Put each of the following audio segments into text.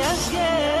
Yes, yeah.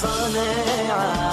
sanea